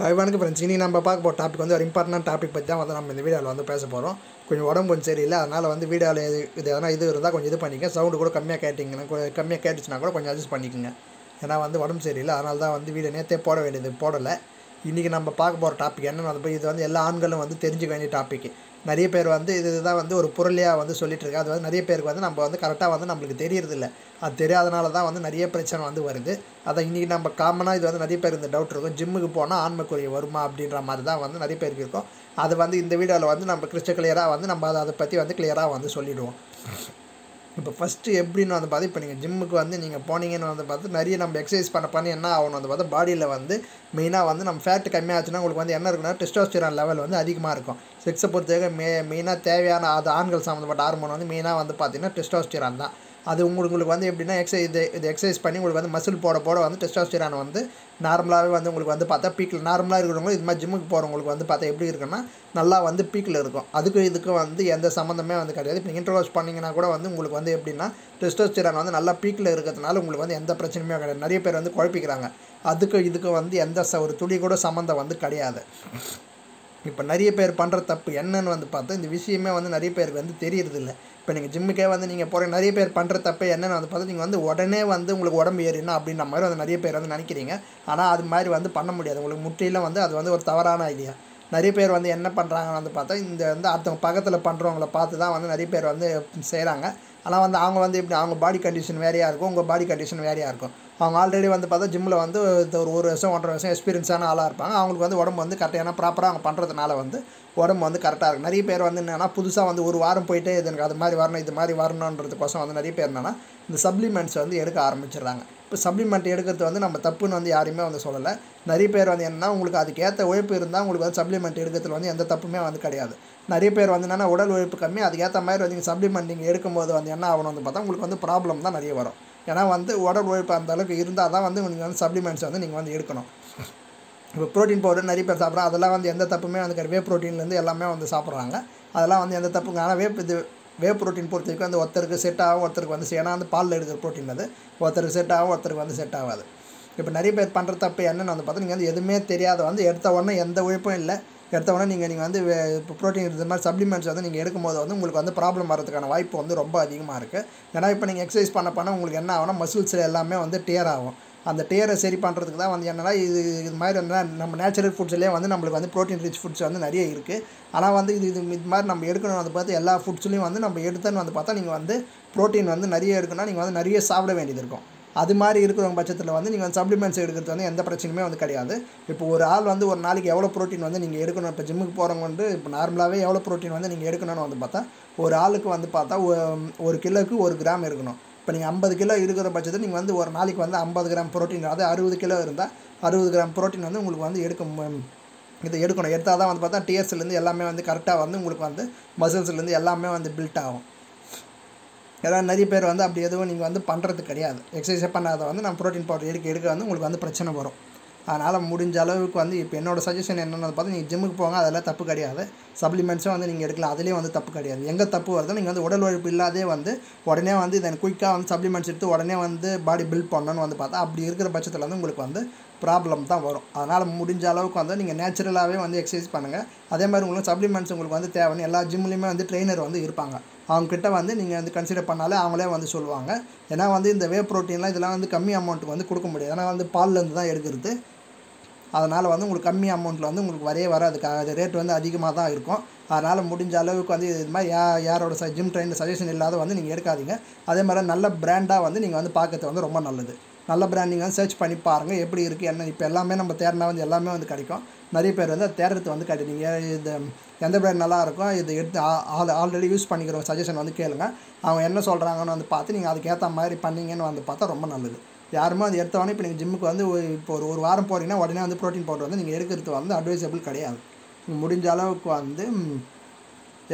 Hi வணக்கம் friends இனி நம்ம பார்க்க போகிற டாபிக் வந்து ஒரு இம்பார்ட்டன்ட் டாபிக் பற்றி தான் வந்து நம்ம இந்த வீடியோவில் வந்து பேச போகிறோம் கொஞ்சம் உடம்பு கொஞ்சம் சரியில்லை அதனால் வந்து வீடியோவில் இது இது எதனா இது இருந்தால் கொஞ்சம் இது பண்ணிக்க சவுண்டு கூட கம்மியாக கேட்டிங்கன்னா கம்மியாக கேட்டுச்சுன்னா கூட கொஞ்சம் அட்ஜஸ்ட் பண்ணிக்கோங்க. ஏன்னா வந்து உடம்பு சரியில்லை அதனால தான் வந்து வீடியோ நேற்றே போட வேண்டியது போடலை. இன்றைக்கி நம்ம பார்க்க போகிற டாபிக் என்னன்னு வந்து இது வந்து எல்லா ஆண்களும் வந்து தெரிஞ்சுக்க வேண்டிய டாபிக் நிறைய பேர் வந்து இது இதுதான் வந்து ஒரு பொருளையாக வந்து சொல்லிகிட்ருக்கு அது வந்து நிறைய பேருக்கு வந்து நம்ம வந்து கரெக்டாக வந்து நம்மளுக்கு தெரியறதில்ல. அது தெரியாதனால தான் வந்து நிறைய பிரச்சனை வந்து வருது. அதை இன்றைக்கி நம்ம காமனாக இது வந்து நிறைய பேர் இந்த டவுட் இருக்கும். ஜிம்முக்கு போனால் ஆன்மக்குரிய வருமா அப்படின்ற மாதிரி தான் வந்து நிறைய பேருக்கு இருக்கும். அது வந்து இந்த வீடியோவில் வந்து நம்ம கிறிஸ்ட கிளியராக வந்து நம்ம அதை அதை பற்றி வந்து கிளியராக வந்து சொல்லிவிடுவோம் இப்போ ஃபஸ்ட்டு எப்படின்னு வந்து பார்த்து இப்போ நீங்கள் ஜிம்முக்கு வந்து நீங்கள் போனீங்கன்னு வந்து பார்த்து நிறைய நம்ம எக்ஸசைஸ் பண்ண பண்ணி என்ன ஆகணும் வந்து பார்த்தா பாடியில் வந்து மெயினாக வந்து நம்ம ஃபேட் கம்மியாச்சுன்னா உங்களுக்கு வந்து என்ன இருக்குன்னா டெஸ்டோஸ்டிரான் லெவல் வந்து அதிகமாக இருக்கும். செக்ஸை பொறுத்தவரைக்கும் மெ மெயினாக தேவையான அது ஆண்கள் சம்மந்தப்பட்ட ஹார்மோன் வந்து மெயினாக வந்து பார்த்திங்கன்னா டெஸ்டோஸ்டிரான் தான். அது உங்களுக்கு வந்து எப்படின்னா எக்ஸசைஸ் இது இது எக்ஸசைஸ் பண்ணி உங்களுக்கு வந்து மசில் போட போட வந்து டெஸ்டாஸ்டிரான் வந்து நார்மலாகவே வந்து உங்களுக்கு வந்து பார்த்தா பீக்கில் நார்மலாக இருக்கிறவங்க இது மாதிரி ஜிம்முக்கு போகிறவங்களுக்கு வந்து பார்த்தா எப்படி இருக்குன்னா நல்லா வந்து பீக்கில் இருக்கும். அதுக்கு இதுக்கு வந்து எந்த சம்மந்தமே வந்து கிடையாது. இப்போ இன்டர்வாஸ் பண்ணிங்கன்னா கூட வந்து உங்களுக்கு வந்து எப்படின்னா டெஸ்டோஸ்டிரான் வந்து நல்லா பீக்கில் இருக்கிறதுனால உங்களுக்கு வந்து எந்த பிரச்சனையுமே கிடையாது. நிறைய பேர் வந்து குழப்பிக்கிறாங்க. அதுக்கு இதுக்கு வந்து எந்த ஒரு துளி கூட சம்மந்தம் வந்து கிடையாது. இப்போ நிறைய பேர் பண்ணுற தப்பு என்னன்னு வந்து பார்த்தா இந்த விஷயமே வந்து நிறைய பேருக்கு வந்து தெரியறதில்ல. இப்போ நீங்கள் ஜிம்முக்கே வந்து நீங்கள் போகிற நிறைய பேர் பண்ணுற தப்பு என்னென்னு வந்து பார்த்தா நீங்கள் வந்து உடனே வந்து உங்களுக்கு உடம்பு ஏறினா அப்படின்ற மாதிரி வந்து நிறைய பேர் வந்து நினைக்கிறீங்க. ஆனால் அது மாதிரி வந்து பண்ண முடியாது. உங்களுக்கு முற்றிலும் வந்து அது வந்து ஒரு தவறான ஐடியா நிறைய பேர் வந்து என்ன பண்ணுறாங்கன்னு வந்து பார்த்தா இந்த வந்து அடுத்தவங்க பக்கத்தில் பண்ணுறவங்கள பார்த்து தான் வந்து நிறைய பேர் வந்து செய்கிறாங்க ஆனால் வந்து அவங்க வந்து இப்படி அவங்க பாடி கண்டிஷன் வேறையாக இருக்கும் உங்கள் பாடி கண்டிஷன் வேறையாக இருக்கும். அவங்க ஆல்ரெடி வந்து பார்த்தா ஜிம்மில் வந்து ஒரு ஒரு வருஷம் ஒன்றரை வருஷம் எக்ஸ்பீரியன்ஸான ஆளாக இருப்பாங்க. அவங்களுக்கு வந்து உடம்பு வந்து கரெக்டாக ப்ராப்பராக அவங்க பண்ணுறதுனால வந்து உடம்பு வந்து கரெக்டாக இருக்கும் நிறைய பேர் வந்து என்னென்னா புதுசாக வந்து ஒரு வாரம் போயிட்டு இது எனக்கு அது மாதிரி வரணும் இது மாதிரி வரணுன்றதுக்கோசம் வந்து நிறைய பேர் என்னென்னா இந்த சப்ளிமெண்ட்ஸ் வந்து எடுக்க ஆரம்பிச்சிடுறாங்க. இப்போ சப்ளிமெண்ட் எடுக்கிறது வந்து நம்ம தப்புன்னு வந்து யாரையுமே வந்து சொல்லலை. நிறைய பேர் வந்து என்னென்னா உங்களுக்கு அதுக்கேற்ற உழைப்பு இருந்தால் உங்களுக்கு வந்து சப்ளிமெண்ட் எடுக்கிறதுல வந்து எந்த தப்புமே வந்து கிடையாது. நிறைய பேர் வந்து என்னென்னா உடல் உழைப்பு கம்மி அதுக்கேற்ற மாதிரி வந்து நீங்கள் சப்ளிமெண்ட் நீங்கள் எடுக்கும்போது வந்து என்ன ஆகணும் வந்து பார்த்தா உங்களுக்கு வந்து ப்ராப்ளம் தான் நிறைய வரும். ஏன்னா வந்து உடல் உழைப்பு அந்த அளவுக்கு இருந்தால் தான் வந்து நீங்கள் வந்து சப்ளிமெண்ட்ஸ் வந்து நீங்கள் வந்து எடுக்கணும். இப்போ ப்ரோட்டீன் பவுடர் நிறைய பேர் சாப்பிட்றாங்க. அதெல்லாம் வந்து எந்த தப்புமே வந்து கிடையாது. வே ப்ரோட்டீன்லேருந்து எல்லாமே வந்து சாப்பிட்றாங்க. அதெல்லாம் வந்து எந்த தப்புங்க ஆனால் வேப் இது வே ப்ரோட்டீன் பொறுத்த வரைக்கும் அந்த ஒருத்தருக்கு செட் ஆகும் ஒருத்தருக்கு வந்து ஏன்னா வந்து பாலில் எடுக்கிற ப்ரோட்டீன் அது. ஒருத்தருக்கு செட் ஆகும் ஒருத்தருக்கு வந்து செட் ஆகாது. இப்போ நிறைய பேர் பண்ணுற தப்பு என்னென்னு வந்து பார்த்தா நீங்கள் வந்து எதுவுமே தெரியாத வந்து எடுத்த உடனே எந்த உழைப்பும் இல்லை. எடுத்தவொடனே நீங்கள் நீங்கள் வந்து இப்போ ப்ரோட்டீன் இது மாதிரி சப்ளிமெண்ட்ஸ் வந்து நீங்கள் எடுக்கும்போது வந்து உங்களுக்கு வந்து ப்ராப்ளம் வரதுக்கான வாய்ப்பு வந்து ரொம்ப அதிகமாக இருக்குது ஏன்னா இப்போ நீங்கள் எக்ஸசைஸ் பண்ண பண்ண உங்களுக்கு என்ன ஆகும்னா மசில்ஸ் எல்லாமே வந்து டேர் ஆகும். அந்த டேரை சரி பண்ணுறதுக்கு தான் வந்து என்னென்னா இது இது மாதிரி வந்து நம்ம நேச்சுரல் ஃபுட்ஸ்லேயே வந்து நம்மளுக்கு வந்து ப்ரோட்டீன் ரிச் ஃபுட்ஸ் வந்து நிறைய இருக்குது ஆனால் வந்து இது இது இது மாதிரி நம்ம எடுக்கணும் வந்து பார்த்து எல்லா ஃபுட்ஸ்லையும் வந்து நம்ம எடுத்தோன்னு வந்து பார்த்தா நீங்கள் வந்து ப்ரோட்டீன் வந்து நிறைய இருக்குன்னா நீங்கள் வந்து நிறைய சாப்பிட வேண்டியது இருக்கும். அது மாதிரி இருக்கிறவங்க பட்சத்தில் வந்து நீங்கள் வந்து சப்ளிமெண்ட்ஸ் எடுக்கிறது வந்து எந்த பிரச்சனையுமே வந்து கிடையாது. இப்போ ஒரு ஆள் வந்து ஒரு நாளைக்கு எவ்வளோ ப்ரோட்டீன் வந்து நீங்கள் எடுக்கணும்? இப்போ ஜிம்முக்கு போகிறவங்க வந்து இப்போ நார்மலாகவே எவ்வளோ ப்ரோட்டீன் வந்து நீங்கள் எடுக்கணும்னு வந்து பார்த்தா ஒரு ஆளுக்கு வந்து பார்த்தா ஒரு கிலோக்கு ஒரு கிராம் இருக்கணும் இப்போ நீங்கள் ஐம்பது கிலோ இருக்கிற பட்சத்தில் நீங்கள் வந்து ஒரு நாளைக்கு வந்து ஐம்பது கிராம் புரோட்டீன் அதாவது அறுபது கிலோ இருந்தால் அறுபது கிராம் புரோட்டீன் வந்து உங்களுக்கு வந்து எடுக்க மு- இது எடுக்கணும். எடுத்தால் தான் வந்து பார்த்தா டிஎஸ்சிலேருந்து எல்லாமே வந்து கரெக்டாக வந்து உங்களுக்கு வந்து மசில்ஸ்லேருந்து எல்லாமே வந்து பில்ட் ஆகும். ஏதாவது நிறைய பேர் வந்து அப்படி எதுவும் நீங்கள் வந்து பண்ணுறது கிடையாது. எக்ஸசைஸே பண்ணாத வந்து நான் ப்ரோட்டீன் பவுடர் எடுக்க எடுக்க வந்து உங்களுக்கு வந்து பிரச்சனை வரும். அதனால் முடிஞ்ச அளவுக்கு வந்து இப்போ என்னோடய சஜஷன் என்னென்னு பார்த்து நீங்கள் ஜிம்முக்கு போங்க அதெல்லாம் தப்பு கிடையாது. சப்ளிமெண்ட்ஸும் வந்து நீங்கள் எடுக்கலாம் அதுலேயும் வந்து தப்பு கிடையாது. எங்கே தப்பு வருதோ நீங்கள் வந்து உடல் உழைப்பு இல்லாதே வந்து உடனே வந்து இதை குயிக்காக வந்து சப்ளிமெண்ட்ஸ் எடுத்து உடனே வந்து பாடி பில்ட் பண்ணணும்னு வந்து பார்த்தா அப்படி இருக்கிற பட்சத்தில் வந்து உங்களுக்கு வந்து ப்ராப்ளம் தான் வரும். அதனால் முடிஞ்ச அளவுக்கு வந்து நீங்கள் நேச்சுரலாகவே வந்து எக்ஸசைஸ் பண்ணுங்கள் அதே மாதிரி உங்களுக்கு சப்ளிமெண்ட்ஸ் உங்களுக்கு வந்து தேவைன்னு எல்லா ஜிம்லேயுமே வந்து ட்ரெயினர் வந்து இருப்பாங்க. அவங்கக்கிட்ட வந்து நீங்கள் வந்து கன்சிடர் பண்ணாலே அவங்களே வந்து சொல்லுவாங்க. ஏன்னா வந்து இந்த வே ப்ரோட்டீன்லாம் இதெல்லாம் வந்து கம்மி அமௌண்ட்டுக்கு வந்து கொடுக்க முடியாது. ஏன்னா வந்து பால்லேருந்து தான் எடுக்கிறது. அதனால் வந்து உங்களுக்கு கம்மி அமௌண்ட்டில் வந்து உங்களுக்கு வரைய வராது. க- அது ரேட் வந்து அதிகமாக தான் இருக்கும். அதனால் முடிஞ்ச அளவுக்கு வந்து இது மாதிரி யா யாரோட ச ஜிம் ட்ரெயின் சஜஷன் இல்லாத வந்து நீங்கள் எடுக்காதீங்க. அதே மாதிரி நல்ல பிராண்டாக வந்து நீங்கள் வந்து பார்க்கறது வந்து ரொம்ப நல்லது. நல்ல பிராண்ட் வந்து சர்ச் பண்ணி பாருங்கள் எப்படி இருக்குது என்ன இப்போ எல்லாமே நம்ம தேடினா வந்து எல்லாமே வந்து கிடைக்கும். நிறைய பேர் வந்து அது தேடுறது வந்து கிடைக்கும் நீங்கள் இது எந்த பிராண்ட் நல்லா இது எடுத்து ஆல் ஆல்ரெடி யூஸ் பண்ணிக்கிற சஜஷன் வந்து கேளுங்க. அவங்க என்ன சொல்கிறாங்கன்னு வந்து பார்த்து நீங்கள் அதுக்கேற்ற மாதிரி பண்ணீங்கன்னு வந்து பார்த்தா ரொம்ப நல்லது. யாருமே அது எடுத்தவொடனே இப்போ நீங்கள் ஜிம்முக்கு வந்து இப்போ ஒரு ஒரு வாரம் போகிறீங்கன்னா உடனே வந்து ப்ரோட்டீன் பவுடர் வந்து நீங்கள் எடுக்கிறது வந்து அட்வைசபிள் கிடையாது. முடிஞ்ச அளவுக்கு வந்து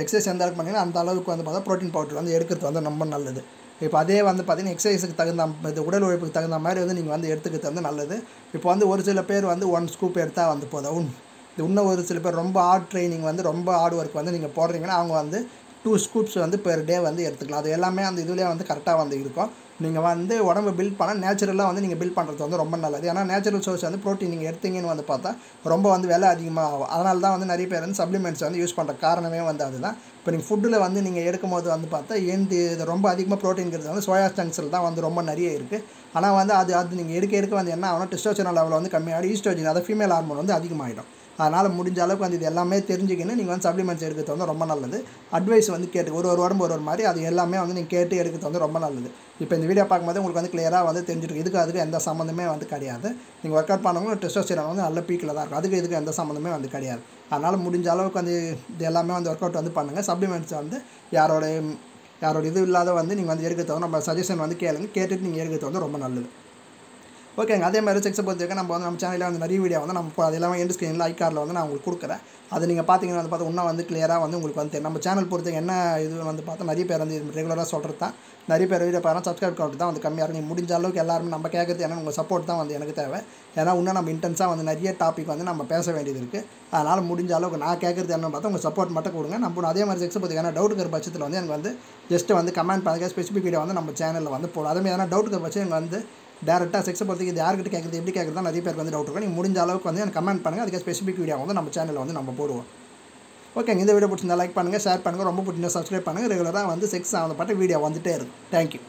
எக்ஸசைஸ் எந்த அளவுக்கு பண்ணிங்கன்னா அந்த அளவுக்கு வந்து பார்த்தா ப்ரோட்டீன் பவுடர் வந்து எடுக்கிறது வந்து ரொம்ப நல்லது. இப்போ அதே வந்து பார்த்தீங்கன்னா எக்ஸசைஸுக்கு தகுந்த இது உடல் உழைப்புக்கு தகுந்த மாதிரி வந்து நீங்கள் வந்து எடுத்துக்கிறது வந்து நல்லது. இப்போ வந்து ஒரு சில பேர் வந்து ஒன் ஸ்கூப் எடுத்தால் வந்து போதும். இது இன்னும் ஒரு சில பேர் ரொம்ப ஹார்ட் ட்ரைனிங் வந்து ரொம்ப ஹார்ட் ஒர்க் வந்து நீங்கள் போடுறீங்கன்னா அவங்க வந்து டூ ஸ்கூப்ஸ் வந்து பெர் டே வந்து எடுத்துக்கலாம். அது எல்லாமே அந்த இதுலேயே வந்து கரெக்டாக வந்து இருக்கும். நீங்கள் வந்து உடம்பு பில்ட் பண்ணால் நேச்சுரலாக வந்து நீங்கள் பில்ட் பண்ணுறது வந்து ரொம்ப நல்லது. ஏன்னா நேச்சுரல் சோர்ஸ் வந்து ப்ரோட்டீன் நீங்கள் எடுத்தீங்கன்னு வந்து பார்த்தா ரொம்ப வந்து விலை அதிகமாக ஆகும் அதனால தான் வந்து நிறைய பேர் வந்து சப்ளிமெண்ட்ஸ் வந்து யூஸ் பண்ணுற காரணமே வந்து அதுதான். இப்போ நீங்கள் ஃபுட்டில் வந்து நீங்கள் எடுக்கும் போது வந்து பார்த்தா ஏந்து இது ரொம்ப அதிகமாக ப்ரோட்டீன்கிறது வந்து சோயா ஸ்டங்ஸில் தான் வந்து ரொம்ப நிறைய இருக்குது ஆனால் வந்து அது அது நீங்கள் எடுக்க எடுக்க வந்து என்ன ஆகும் டெஸ்டோஸ்டெரான் லெவல் வந்து கம்மியாகிடும் ஈஸ்ட்ரோஜன் அதாவது ஃபீமேல் ஹார்மோன் வந்து அதிகமாகிடும் அதனால் முடிஞ்ச அளவுக்கு வந்து இது எல்லாமே தெரிஞ்சுக்கின்னு நீங்கள் வந்து சப்ளிமெண்ட்ஸ் எடுக்கிறது வந்து ரொம்ப நல்லது. அட்வைஸ் வந்து கேட்டு ஒரு ஒரு உடம்பு ஒரு ஒரு மாதிரி அது எல்லாமே வந்து நீங்கள் கேட்டு எடுக்கிறது வந்து ரொம்ப நல்லது. இப்போ இந்த வீடியோ பார்க்கும்போது உங்களுக்கு வந்து கிளியராக வந்து தெரிஞ்சிருக்கு இதுக்கு அதுக்கு எந்த சம்மந்தமே வந்து கிடையாது. நீங்கள் ஒர்க் அவுட் பண்ணவங்களும் டெஸ்டோஸ்டிரான் வந்து நல்ல பீக்கில் தான் இருக்கும். அதுக்கு இதுக்கு எந்த சம்மந்தமே வந்து கிடையாது. அதனால் முடிஞ்ச அளவுக்கு வந்து இது எல்லாமே வந்து ஒர்க் அவுட் வந்து பண்ணுங்கள் சப்ளிமெண்ட்ஸ் வந்து யாரோட யாரோட இது இல்லாத வந்து நீங்கள் வந்து எடுக்கிறது வந்து நம்ம சஜஷன் வந்து கேளுங்க. கேட்டுட்டு நீங்கள் எடுக்கிறது வந்து ரொம்ப நல்லது. ஓகேங்க அதே மாதிரி செக்ஸை பொறுத்த வரைக்கும் நம்ம வந்து நம்ம சேனலில் வந்து நிறைய வீடியோ வந்து நம்ம அது எல்லாமே எண்டு ஸ்க்ரீனில் ஐக்காரில் வந்து நான் உங்களுக்கு கொடுக்குறேன். அதை நீங்கள் பார்த்தீங்கன்னா வந்து பார்த்தா இன்னும் வந்து கிளியராக வந்து உங்களுக்கு வந்து நம்ம சேனல் பொறுத்த என்ன இது வந்து பார்த்தா நிறைய பேர் வந்து இது ரெகுலராக சொல்கிறது தான். நிறைய பேர் வீடியோ பாருங்கள் சப்ஸ்கிரைப் கவுண்ட் தான் வந்து கம்மியாக இருக்கும். முடிஞ்ச அளவுக்கு எல்லாருமே நம்ம கேட்குறது ஏன்னா உங்கள் சப்போர்ட் தான் வந்து எனக்கு தேவை. ஏன்னா இன்னும் நம்ம இன்டென்ஸாக வந்து நிறைய டாபிக் வந்து நம்ம பேச வேண்டியது இருக்குது அதனால் முடிஞ்ச அளவுக்கு நான் கேட்குறது என்னன்னு பார்த்தா உங்கள் சப்போர்ட் மட்டும் கொடுங்க. நம்ம அதே மாதிரி செக்ஸ் பற்றி ஏன்னா டவுட் இருக்கிற பட்சத்தில் வந்து எனக்கு வந்து ஜஸ்ட்டு வந்து கமெண்ட் பண்ணுங்கள் ஸ்பெசிஃபிக் வீடியோ வந்து நம்ம சேனலில் வந்து போடும். அதே மாதிரி ஏன்னா டவுட் இருக்கிற பட்சம் எனக்கு வந்து டேரெக்டாக செக்ஸ் பற்றி இது யார்கிட்ட கேட்குறது எப்படி கேட்குறது நிறைய பேருக்கு வந்து டவுட் இருக்கும். நீங்கள் முடிஞ்ச அளவுக்கு வந்து எனக்கு கமெண்ட் பண்ணுங்கள் அதுக்கு ஸ்பெசிஃபிக் வீடியோ வந்து நம்ம சேனலில் வந்து நம்ம போடுவோம். ஓகேங்க இந்த வீடியோ பிடிச்சிருந்தா லைக் பண்ணுங்கள் ஷேர் பண்ணுங்கள் ரொம்ப பிடிச்சிருந்தா சப்ஸ்கிரைப் பண்ணுங்கள் ரெகுலராக வந்து செக்ஸ் சம்மந்தப்பட்ட வீடியோ வந்துகிட்டே இருக்கும். தேங்க்யூ